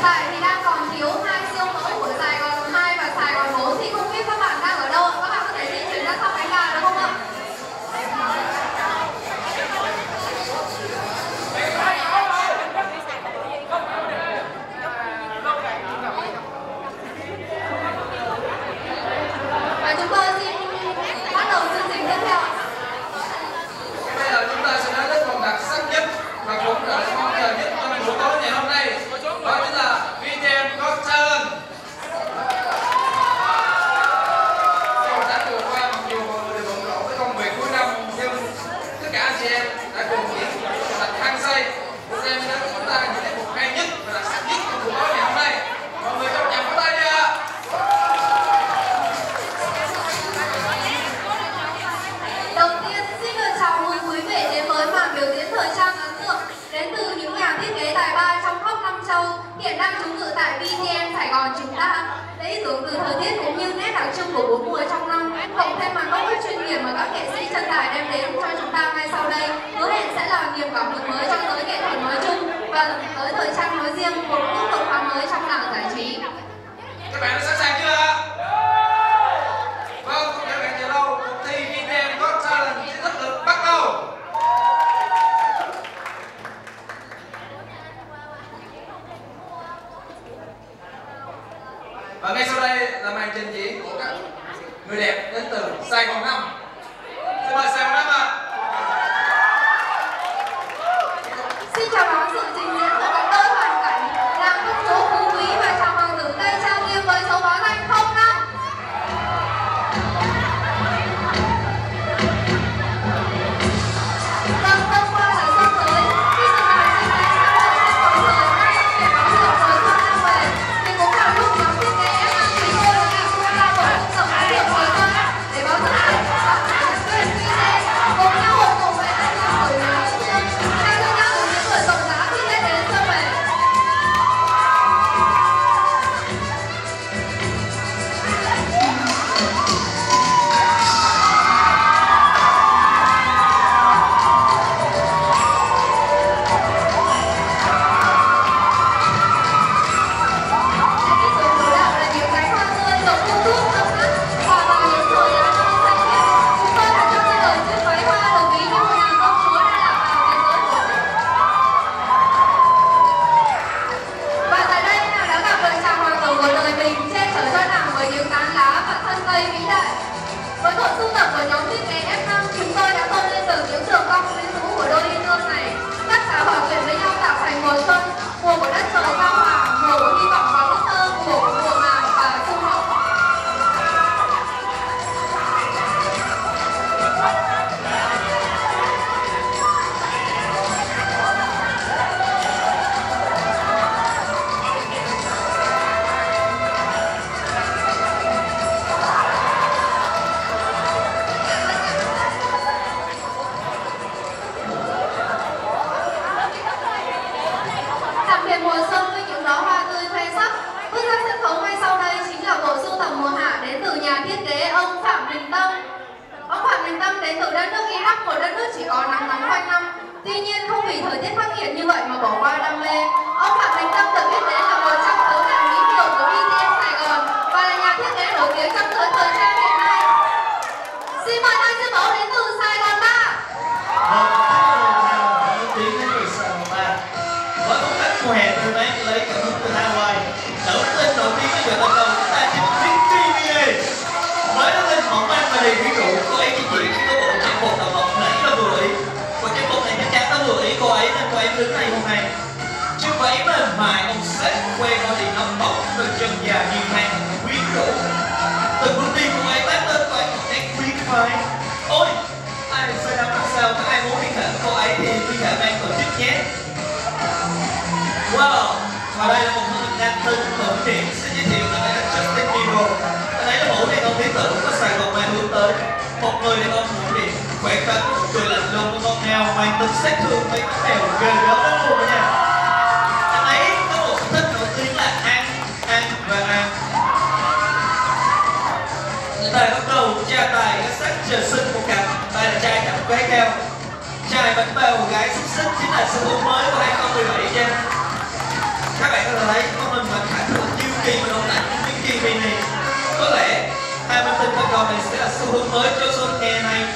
太厉。đang chú ngự tại VTM Sài Gòn chúng ta. Lấy ý tưởng từ thời tiết cũng như nét đặc trưng của bốn mùa trong năm. Cộng thêm màn gốc chuyên nghiệp mà các nghệ sĩ chân tài đem đến cho chúng ta ngay sau đây, hứa hẹn sẽ là niềm cảm hứng mới cho giới nghệ thuật nói chung và tới thời trang nói riêng một bước đột phá mới trong làng giải trí. Các bạn đã sẵn sàng và ngay sau đây là màn trình diễn của các người đẹp đến từ Sài Gòn 5 xin mời Sài Gòn chỉ có nắng nắng quanh năm. Tuy nhiên, không vì thời tiết khắc nghiệt như vậy mà bỏ qua đam mê điểm sẽ giới thiệu là đây là Justin Bieber. Anh ấy là mẫu đàn ông lý tưởng mà Sài Gòn mang hướng tới. Một người đàn ông mũ điểm, khỏe khoắn, cười lạnh lùng một con nào mang tính sát thương với các mèo ghê gớm lắm luôn nha. Anh ấy có một sở thích nổi tiếng là ăn, ăn và ăn. Tài bắt đầu cha tài các sắc trời sinh một cặp. Tài là trai cặp quái cao Trai bánh bao, gái xúc xích chính là sự hôn mới của 2017 nha này sẽ là xu hướng mới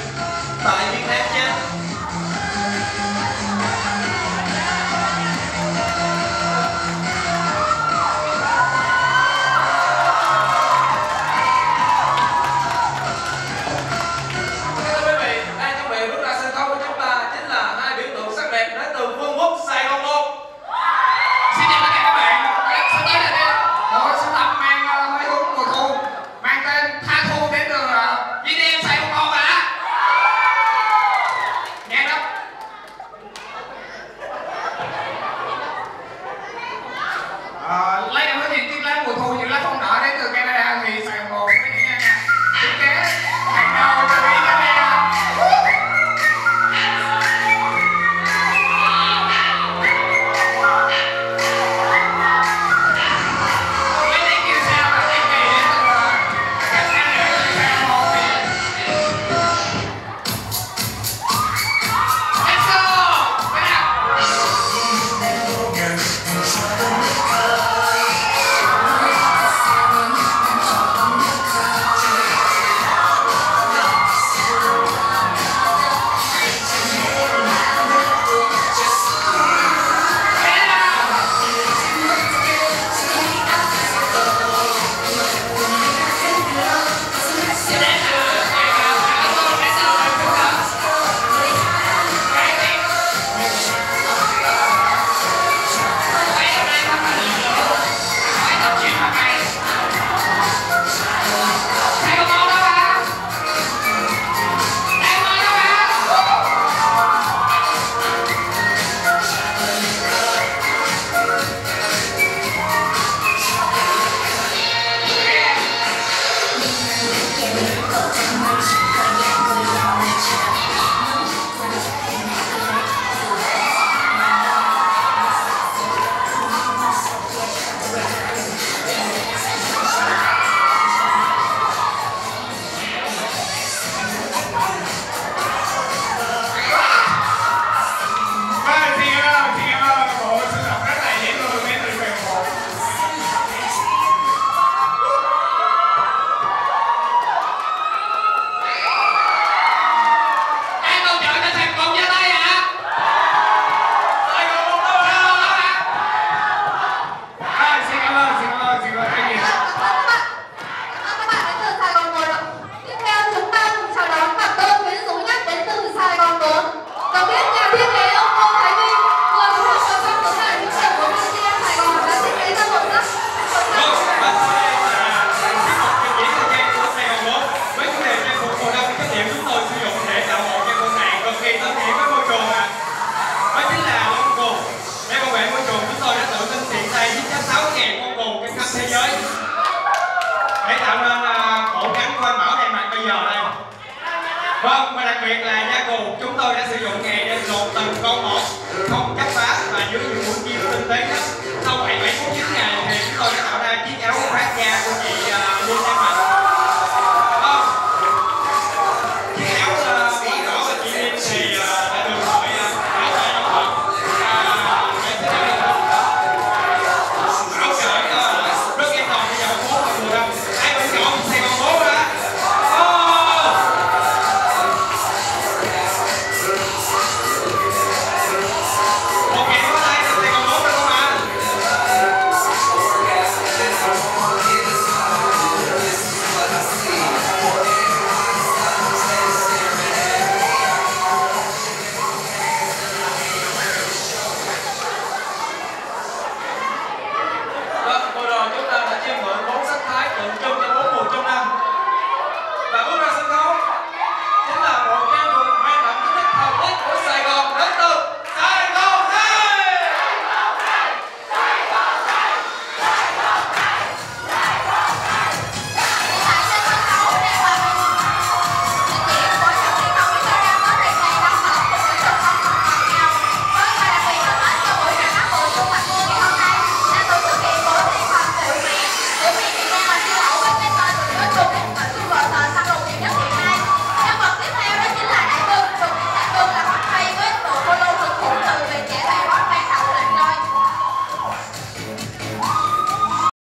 biệt là gia cù, chúng tôi đã sử dụng nghề để lột từng con một không cắt phá và dưới những mũi kim tinh tế nhất. Sau 7 7 phút 9 ngày thì chúng tôi đã tạo